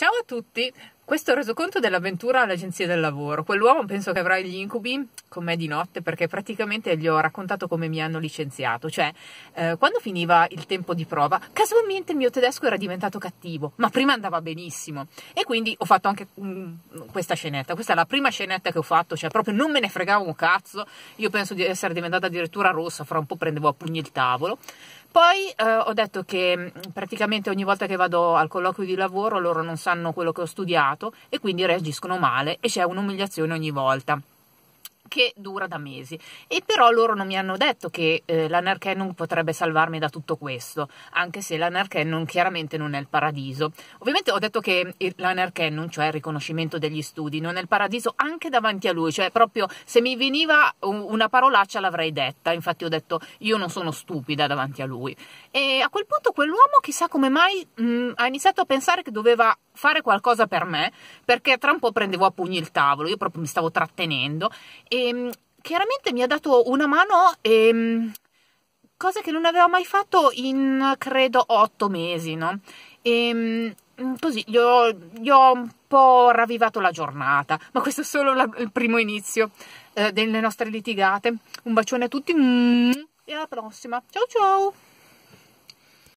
Ciao a tutti! Questo resoconto dell'avventura all'agenzia del lavoro. Quell'uomo penso che avrà gli incubi con me di notte perché praticamente gli ho raccontato come mi hanno licenziato. Cioè, eh, quando finiva il tempo di prova, casualmente il mio tedesco era diventato cattivo, ma prima andava benissimo. E quindi ho fatto anche um, questa scenetta. Questa è la prima scenetta che ho fatto, cioè proprio non me ne fregavo un cazzo. Io penso di essere diventata addirittura rossa, fra un po' prendevo a pugni il tavolo. Poi eh, ho detto che mm, praticamente ogni volta che vado al colloquio di lavoro loro non sanno quello che ho studiato e quindi reagiscono male e c'è un'umiliazione ogni volta che dura da mesi. E però loro non mi hanno detto che eh, l'Aner Canon potrebbe salvarmi da tutto questo, anche se l'Aner Canon chiaramente non è il paradiso. Ovviamente ho detto che l'Aner Canon, cioè il riconoscimento degli studi, non è il paradiso anche davanti a lui, cioè proprio se mi veniva una parolaccia l'avrei detta, infatti ho detto io non sono stupida davanti a lui. E a quel punto quell'uomo chissà come mai mh, ha iniziato a pensare che doveva fare qualcosa per me, perché tra un po' prendevo a pugni il tavolo, io proprio mi stavo trattenendo e ehm, chiaramente mi ha dato una mano e ehm, cosa che non aveva mai fatto in credo otto mesi, no? E ehm, così gli ho, gli ho, un po' ravvivato la giornata, ma questo è solo la, il primo inizio eh, delle nostre litigate. Un bacione a tutti mm, e alla prossima. Ciao ciao!